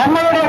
தங்களுடைய